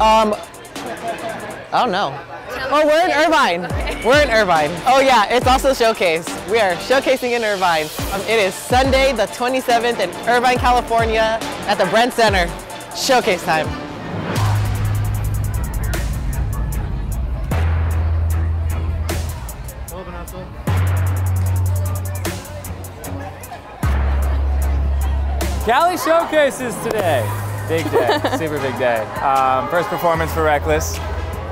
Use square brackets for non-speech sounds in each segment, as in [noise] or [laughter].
Um, I don't know. Oh, we're in Irvine. We're in Irvine. Oh yeah, it's also Showcase. We are showcasing in Irvine. Um, it is Sunday the 27th in Irvine, California at the Bren Center. Showcase time. Cali Showcases today. Big day, super big day. Um, first performance for Reckless.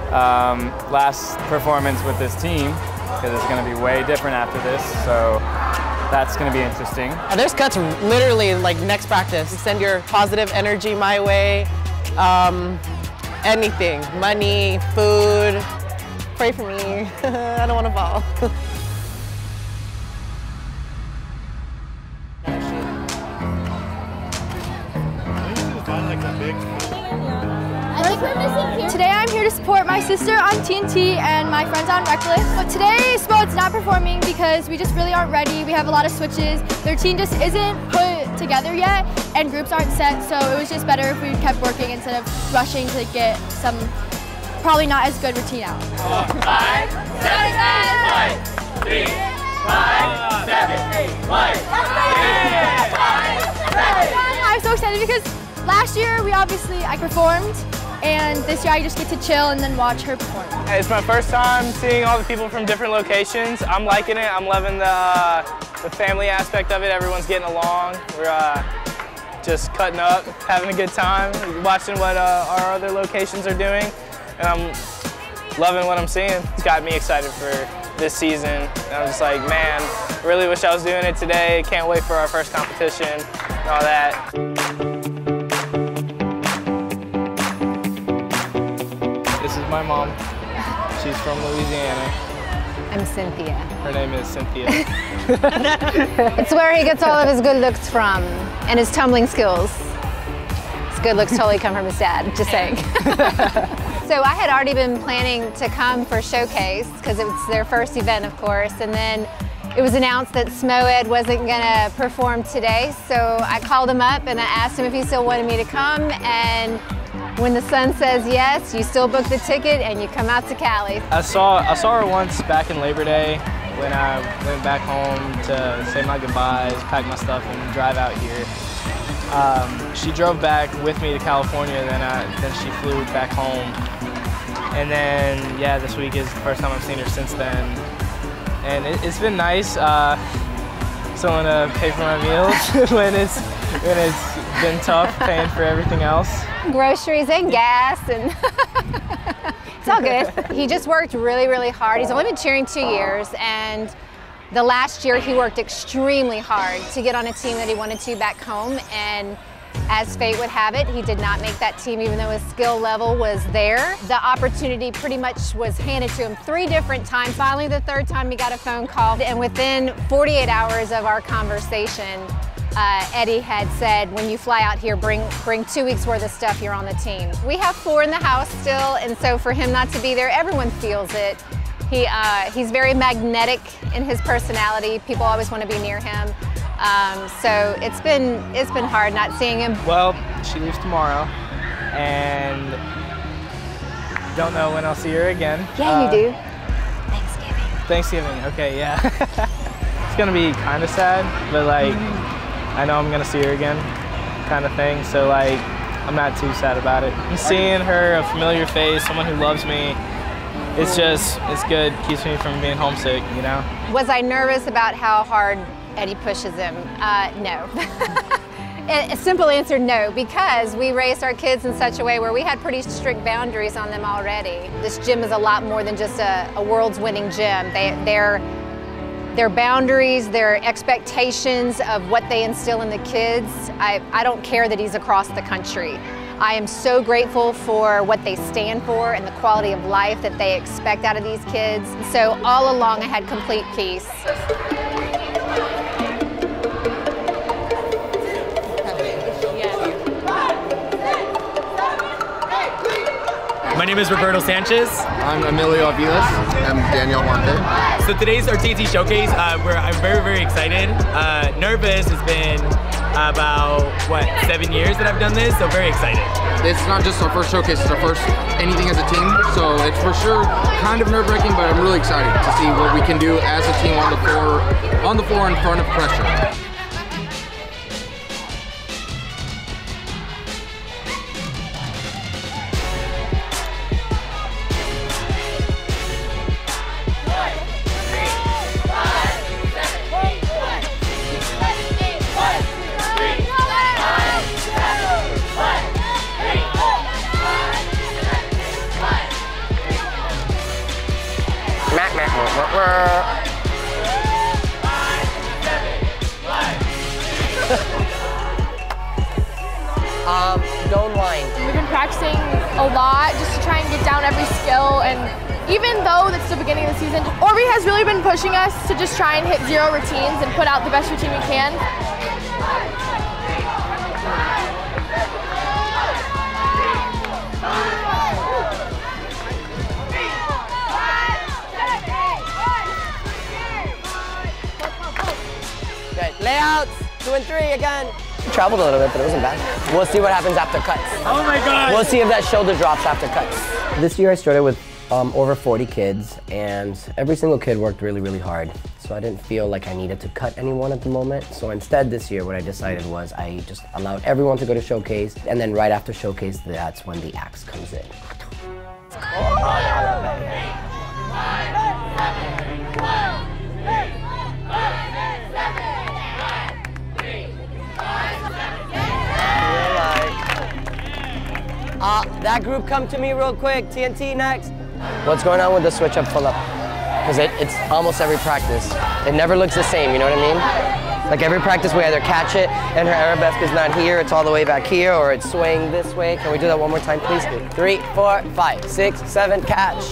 Um, last performance with this team, because it's going to be way different after this. So that's going to be interesting. There's cuts literally like next practice. Send your positive energy my way. Um, anything, money, food. Pray for me. [laughs] I don't want to fall. [laughs] Today I'm here to support my sister on TNT and my friends on Reckless. But today Smoed's not performing because we just really aren't ready. We have a lot of switches. Their team just isn't put together yet and groups aren't set. So it was just better if we kept working instead of rushing to get some probably not as good routine out. Five, seven, eight, one, three, five, seven, eight, one, I'm so excited because last year we obviously I performed and this year I just get to chill and then watch her perform. It's my first time seeing all the people from different locations. I'm liking it. I'm loving the, the family aspect of it. Everyone's getting along. We're uh, just cutting up, having a good time, watching what uh, our other locations are doing. And I'm loving what I'm seeing. It's got me excited for this season. And I'm just like, man, really wish I was doing it today. Can't wait for our first competition and all that. My mom. She's from Louisiana. I'm Cynthia. Her name is Cynthia. [laughs] [laughs] It's where he gets all of his good looks from and his tumbling skills. His good looks totally come from his dad, just saying. [laughs] so I had already been planning to come for Showcase because it was their first event, of course, and then it was announced that Smoed wasn't gonna perform today, so I called him up and I asked him if he still wanted me to come, and when the son says yes, you still book the ticket and you come out to Cali. I saw I saw her once back in Labor Day when I went back home to say my goodbyes, pack my stuff, and drive out here. Um, she drove back with me to California, then I, then she flew back home, and then yeah, this week is the first time I've seen her since then, and it, it's been nice. Uh, someone to pay for my meals [laughs] when it's when it's been tough paying for everything else. groceries and gas and [laughs] it's all good. He just worked really, really hard. He's only been cheering two years and the last year he worked extremely hard to get on a team that he wanted to back home and as fate would have it, he did not make that team even though his skill level was there. The opportunity pretty much was handed to him three different times. Finally, the third time he got a phone call and within 48 hours of our conversation, uh, Eddie had said, when you fly out here, bring, bring two weeks worth of stuff, you're on the team. We have four in the house still, and so for him not to be there, everyone feels it. He, uh, he's very magnetic in his personality. People always want to be near him. Um, so it's been, it's been hard not seeing him. Well, she leaves tomorrow, and don't know when I'll see her again. Yeah, Uh, you do. Thanksgiving, Thanksgiving, okay, yeah. [laughs] it's gonna be kind of sad, but like, I know I'm gonna see her again, kind of thing. So like, I'm not too sad about it. Seeing her, a familiar face, someone who loves me. It's just, it's good. Keeps me from being homesick, you know. Was I nervous about how hard Eddie pushes him? Uh, no. [laughs] A a simple answer, no, because we raised our kids in such a way where we had pretty strict boundaries on them already. This gym is a lot more than just a, a world's winning gym. They, they're, their boundaries, their expectations of what they instill in the kids, I, I don't care that he's across the country. I am so grateful for what they stand for and the quality of life that they expect out of these kids. So all along I had complete peace. My name is Roberto Sanchez. I'm Emilio Aviles. I'm Daniel Huante. So today's our TNT showcase. Uh, we're I'm very very excited. Uh, nervous has been about, what, seven years that I've done this, so very excited. It's not just our first showcase, it's our first anything as a team. So it's for sure kind of nerve wracking, but I'm really excited to see what we can do as a team on the floor, on the floor in front of pressure. A lot just to try and get down every skill and even though it's the beginning of the season, Orby has really been pushing us to just try and hit zero routines and put out the best routine we can. Good. Layouts, two and three again. Traveled a little bit, but it wasn't bad. We'll see what happens after cuts. Oh my god! We'll see if that shoulder drops after cuts. This year I started with um, over 40 kids, and every single kid worked really, really hard. So I didn't feel like I needed to cut anyone at the moment. So instead, this year, what I decided was I just allowed everyone to go to showcase, and then right after showcase, that's when the axe comes in. Uh, that group come to me real quick. TNT next. What's going on with the switch up pull up? Because it, it's almost every practice. It never looks the same, you know what I mean? Like every practice we either catch it and her arabesque is not here, it's all the way back here, or it's swaying this way. Can we do that one more time, please? Three, four, five, six, seven, catch.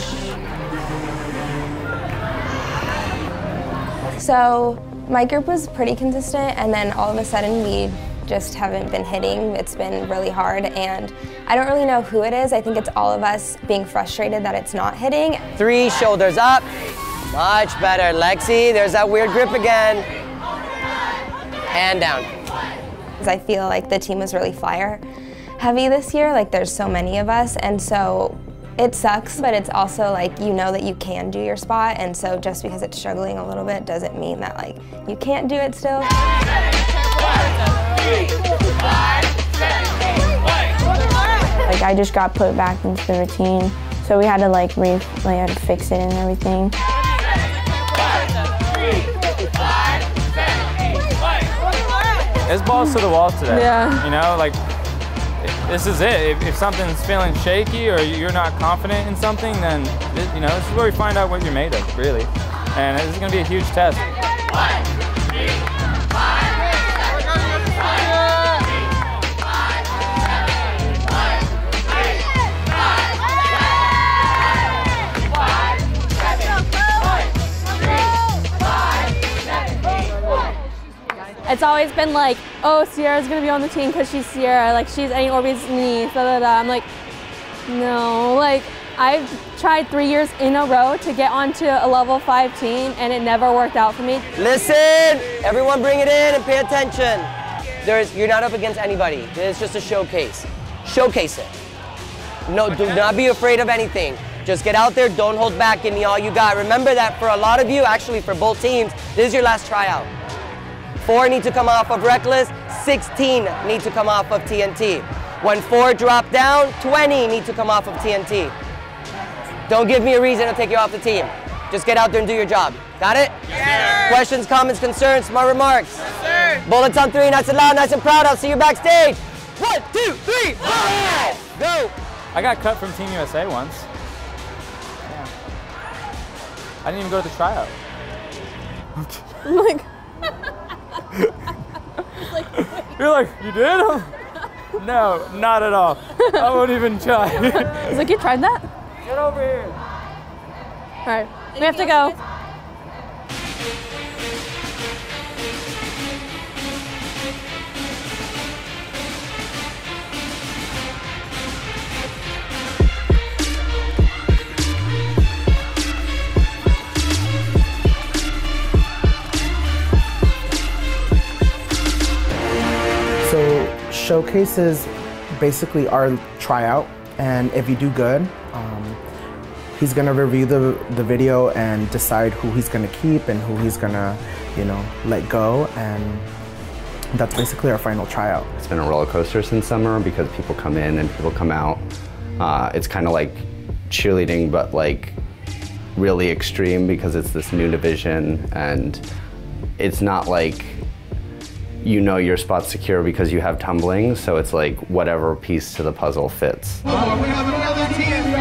So my group was pretty consistent and then all of a sudden we just haven't been hitting. It's been really hard and I don't really know who it is. I think it's all of us being frustrated that it's not hitting. Three, shoulders up. Much better. Lexi, there's that weird grip again. Hand down. I feel like the team was really flyer heavy this year. Like there's so many of us and so it sucks, but it's also like you know that you can do your spot and so just because it's struggling a little bit doesn't mean that like you can't do it still. Like I just got put back into the routine, so we had to like re, like had to fix it and everything. It's balls to the wall today. Yeah. You know, like this is it. If, if, something's feeling shaky or you're not confident in something, then you know this is where we find out what you're made of, really. And this is going to be a huge test. It's always been like, oh, Sierra's gonna be on the team because she's Sierra, like she's Eddie Orby's niece, da da da. I'm like, no, like I've tried three years in a row to get onto a level five team and it never worked out for me. Listen, everyone bring it in and pay attention. There's, you're not up against anybody. It's just a showcase. Showcase it. No, do not be afraid of anything. Just get out there, don't hold back, give me all you got. Remember that for a lot of you, actually for both teams, this is your last tryout. Four need to come off of Reckless, 16 need to come off of TNT. When four drop down, 20 need to come off of TNT. Don't give me a reason to take you off the team. Just get out there and do your job. Got it? Yes, sir. Questions, comments, concerns, smart remarks? Yes, sir. Bullets on three, nice and loud, nice and proud. I'll see you backstage. One, two, three, four. Go. I got cut from Team USA once. Yeah. I didn't even go to the tryout. [laughs] Oh I'm [laughs] like, You're like, you did? [laughs] no, not at all. I won't even try. He's like, you tried that? Get over here. All right, we have to go. Showcase is basically our tryout, and if you do good, um, he's gonna review the, the video and decide who he's gonna keep and who he's gonna, you know, let go, and that's basically our final tryout. It's been a roller coaster since summer because people come in and people come out. Uh, it's kind of like cheerleading, but like really extreme because it's this new division and it's not like you know your spot's secure because you have tumbling, so it's like whatever piece to the puzzle fits. Oh,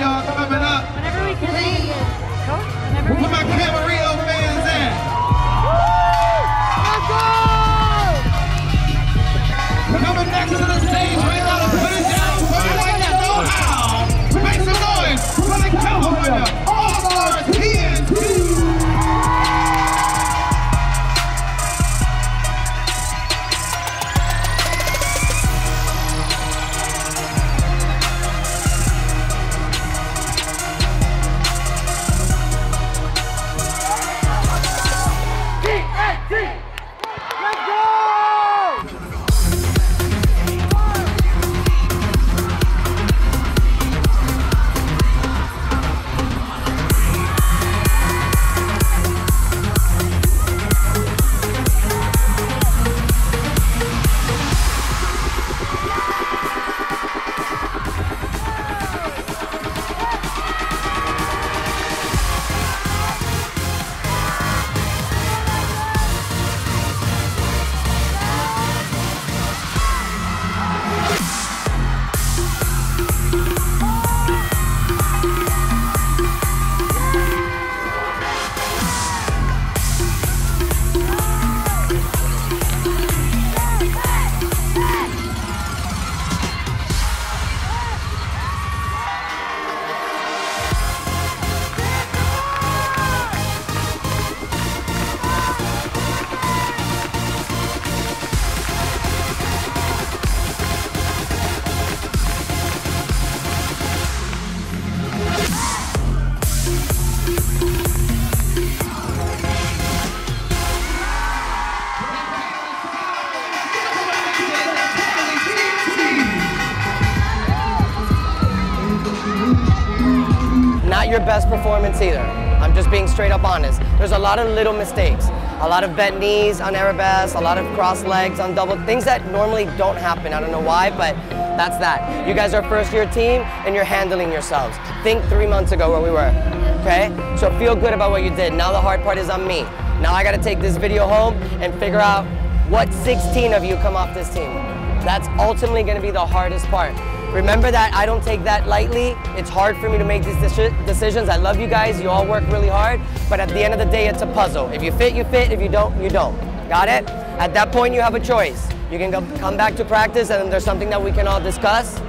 your best performance either. I'm just being straight up honest. There's a lot of little mistakes. A lot of bent knees on Arabesque, a lot of cross legs on double, things that normally don't happen. I don't know why, but that's that. You guys are first year team and you're handling yourselves. Think three months ago where we were, okay? So feel good about what you did. Now the hard part is on me. Now I gotta take this video home and figure out what 16 of you come off this team. That's ultimately gonna be the hardest part. Remember that I don't take that lightly. It's hard for me to make these decisions. I love you guys. You all work really hard. But at the end of the day, it's a puzzle. If you fit, you fit. If you don't, you don't. Got it? At that point, you have a choice. You can go, come back to practice and there's something that we can all discuss,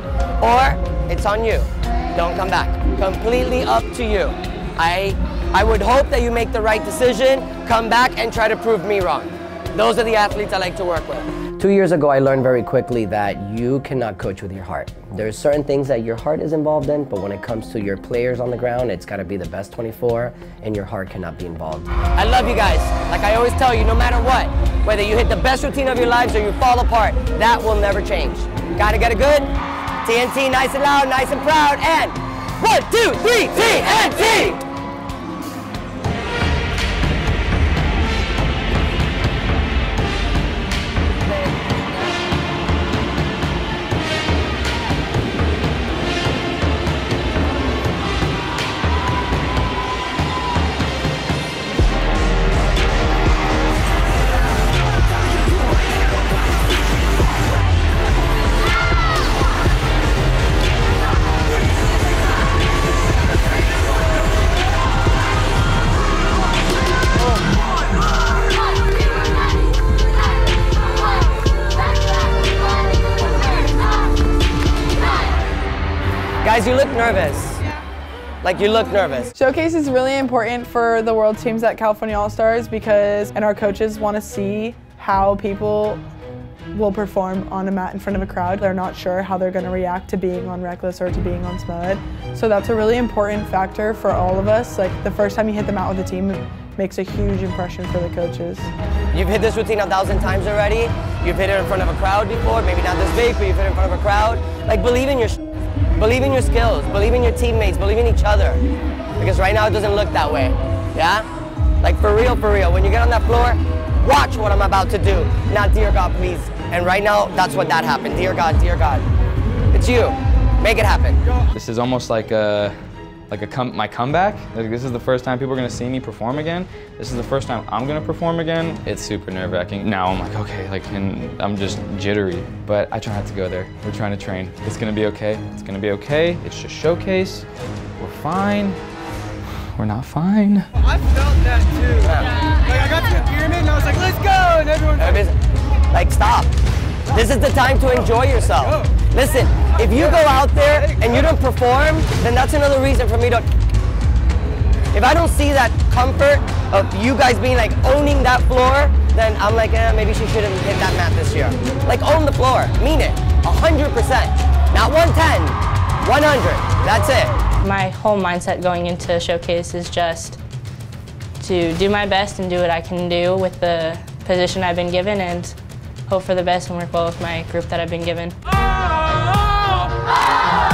or it's on you. Don't come back. Completely up to you. I, I would hope that you make the right decision, come back and try to prove me wrong. Those are the athletes I like to work with. Two years ago, I learned very quickly that you cannot coach with your heart. There's certain things that your heart is involved in, but when it comes to your players on the ground, it's got to be the best 24, and your heart cannot be involved. I love you guys. Like I always tell you, no matter what, whether you hit the best routine of your lives or you fall apart, that will never change. Got to get it good? TNT, nice and loud, nice and proud, and one, two, three, TNT! Guys, you look nervous. Like you look nervous. Showcase is really important for the world teams at California All-Stars because, and our coaches want to see how people will perform on a mat in front of a crowd. They're not sure how they're going to react to being on Reckless or to being on Smoed. So that's a really important factor for all of us. Like the first time you hit the mat with a team, makes a huge impression for the coaches. You've hit this routine a thousand times already. You've hit it in front of a crowd before, maybe not this big, but you've hit it in front of a crowd. Like believe in your believe in your skills, believe in your teammates, believe in each other. Because right now it doesn't look that way. Yeah? Like for real, for real. When you get on that floor, watch what I'm about to do. Not dear God, please. And right now, that's what that happened. Dear God, dear God. It's you. Make it happen. This is almost like a like a come, my comeback. Like this is the first time people are gonna see me perform again. This is the first time I'm gonna perform again. It's super nerve-wracking. Now I'm like, okay, like, and I'm just jittery, but I try not to go there. We're trying to train. It's gonna be okay. It's gonna be okay. It's just showcase. We're fine. We're not fine. I felt that too. Like I got to the pyramid and I was like, let's go, and everyone's like, Like, stop. This is the time to enjoy yourself. Listen, if you go out there and you don't perform, then that's another reason for me to. If I don't see that comfort of you guys being like owning that floor, then I'm like, eh, maybe she shouldn't hit that mat this year. Like, own the floor. Mean it. 100%. Not 110, 100. That's it. My whole mindset going into Showcase is just to do my best and do what I can do with the position I've been given and hope for the best and work well with my group that I've been given. Woo!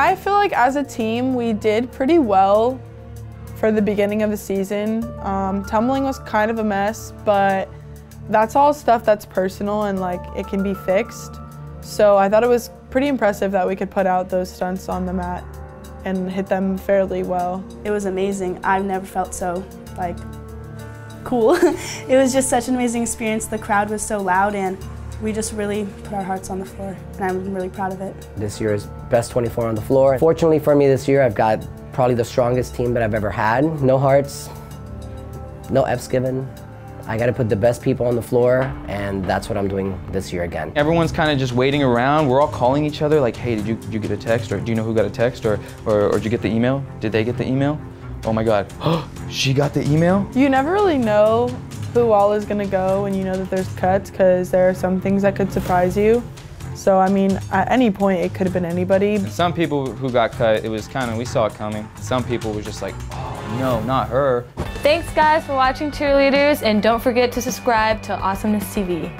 I feel like as a team, we did pretty well for the beginning of the season. Um, tumbling was kind of a mess, but that's all stuff that's personal and like it can be fixed. So I thought it was pretty impressive that we could put out those stunts on the mat and hit them fairly well. It was amazing. I've never felt so like cool. [laughs] it was just such an amazing experience. The crowd was so loud and we just really put our hearts on the floor and I'm really proud of it. This year's best 24 on the floor. Fortunately for me this year, I've got probably the strongest team that I've ever had. No hearts, no F's given. I got to put the best people on the floor, and that's what I'm doing this year again. Everyone's kind of just waiting around. We're all calling each other like, hey, did you, did you get a text? Or do you know who got a text? Or, or, or did you get the email? Did they get the email? Oh my God, [gasps] she got the email? You never really know who all is gonna go when you know that there's cuts because there are some things that could surprise you. So I mean, at any point it could have been anybody. Some people who got cut, it was kind of, we saw it coming. Some people were just like, oh no, not her. Thanks guys for watching Cheerleaders and don't forget to subscribe to Awesomeness TV.